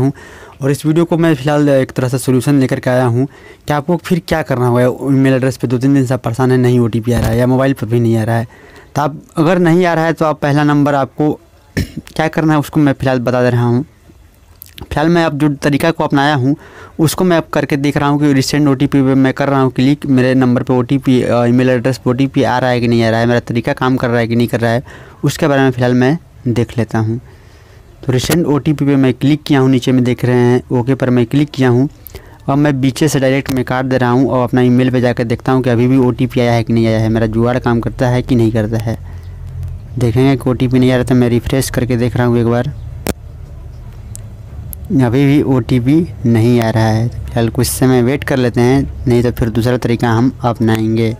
हूँ। और इस वीडियो को मैं फ़िलहाल एक तरह से सोल्यूशन लेकर के आया हूँ कि आपको फिर क्या करना होगा? ईमेल एड्रेस पे दो तीन दिन से आप परेशान है, नहीं ओटीपी आ रहा है या मोबाइल पर भी नहीं आ रहा है। तो आप, अगर नहीं आ रहा है तो आप पहला नंबर आपको क्या करना है उसको मैं फ़िलहाल बता दे रहा हूँ। फ़िलहाल मैं अब जो तरीका को अपनाया हूँ, उसको मैं अब करके देख रहा हूँ कि रिसेंट ओ टी पी मैं कर रहा हूँ क्लिक मेरे नंबर पे O T P email address पर ओ टी पी आ रहा है कि नहीं आ रहा है, मेरा तरीका काम कर रहा है कि नहीं कर रहा है, उसके बारे में फ़िलहाल मैं देख लेता हूँ। तो रिसेंट ओ पी मैं क्लिक किया हूँ, नीचे में देख रहे हैं ओके पर मैं क्लिक किया हूँ। अब मैं पीछे से डायरेक्ट मैं काट दे रहा हूँ और अपना ईमेल पे जाकर देखता हूँ कि अभी भी ओ टी पी आया है कि नहीं आया है, मेरा जुआड़ काम करता है कि नहीं करता है। देखेंगे कि ओ नहीं आ रहा था, मैं रिफ़्रेश करके देख रहा हूँ एक बार। अभी भी ओ टी पी नहीं आ रहा है। फ़िलहाल कुछ समय वेट कर लेते हैं, नहीं तो फिर दूसरा तरीका हम अपनाएँगे।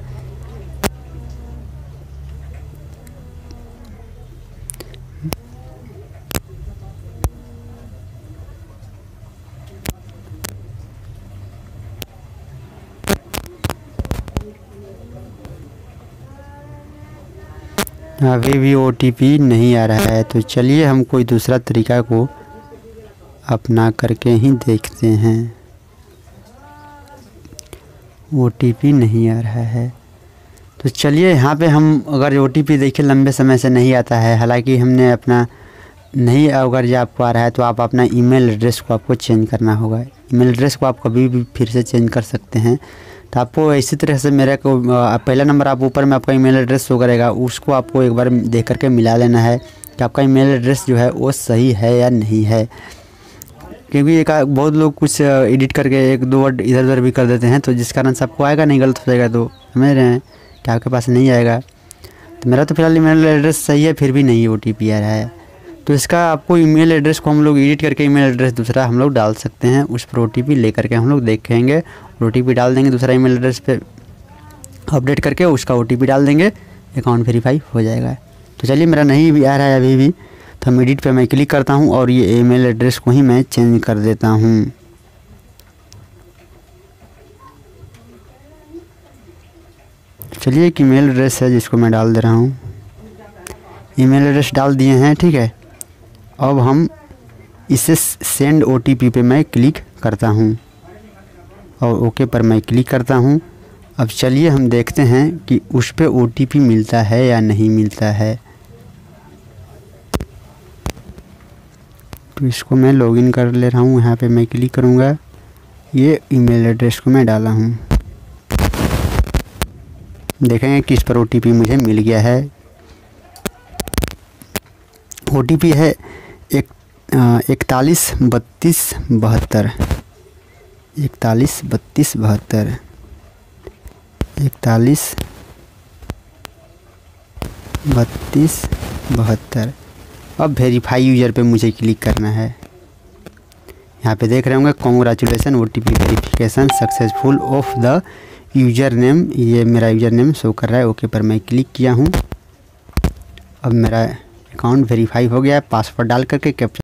अभी भी OTP नहीं आ रहा है तो चलिए हम कोई दूसरा तरीका को अपना करके ही देखते हैं। ओटीपी नहीं आ रहा है। तो चलिए यहाँ पे हम अगर ओ टी देखिए, लंबे समय से नहीं आता है। हालाँकि हमने अपना नहीं अगर ये आपको आ रहा है तो आप अपना ईमेल एड्रेस को आपको चेंज करना होगा। ईमेल एड्रेस को आप कभी भी फिर से चेंज कर सकते हैं। तो आपको इसी तरह से मेरा को पहला नंबर आप ऊपर में आपका ईमेल एड्रेस शो करेगा, उसको आपको एक बार देख करके मिला लेना है कि आपका ईमेल एड्रेस जो है वो सही है या नहीं है। क्योंकि एक बहुत लोग कुछ एडिट करके एक दो वर्ड इधर उधर भी कर देते हैं तो जिस कारण से आपको आएगा नहीं, गलत हो जाएगा तो। समझ रहे हैं? कि आपके पास नहीं आएगा। तो मेरा तो फ़िलहाल ईमेल एड्रेस सही है, फिर भी नहीं ओ टी पी आ रहा है। तो इसका आपको ईमेल एड्रेस को हम लोग एडिट करके ईमेल एड्रेस दूसरा हम लोग डाल सकते हैं। उस पर पी लेकर के हम लोग देखेंगे। ओ टी पी डाल देंगे दूसरा ईमेल एड्रेस पे अपडेट करके उसका ओ टी पी डाल देंगे। अकाउंट वेरीफाई हो जाएगा। तो चलिए, मेरा नहीं भी आ रहा है अभी भी तो हम एडिट पर मैं क्लिक करता हूँ और ये ईमेल एड्रेस को ही मैं चेंज कर देता हूँ। चलिए एक ईमेल एड्रेस है जिसको मैं डाल दे रहा हूँ। ईमेल एड्रेस डाल दिए हैं, ठीक है? अब हम इसे सेंड ओटीपी पे मैं क्लिक करता हूँ। और ओके पर मैं क्लिक करता हूँ। अब चलिए हम देखते हैं कि उस पर ओ मिलता है या नहीं मिलता है। तो इसको मैं लॉगिन कर ले रहा हूँ। यहाँ पे मैं क्लिक करूँगा। ये ईमेल एड्रेस को मैं डाला हूँ। देखेंगे किस पर ओटीपी मुझे मिल गया है। ओटीपी है, एक इकतालीस बत्तीस, बहत्तर। इकतालीस बत्तीस, बहत्तर। इकतालीस बत्तीस, बहत्तर। अब वेरीफाई यूज़र पे मुझे क्लिक करना है। यहाँ पे देख रहे होंगे congratulation O T verification successful of the user name ये मेरा यूज़र नेम शो कर रहा है ओके पर मैं क्लिक किया हूँ। अब मेरा अकाउंट वेरीफाई हो गया है पासवर्ड डाल करके कैप्चर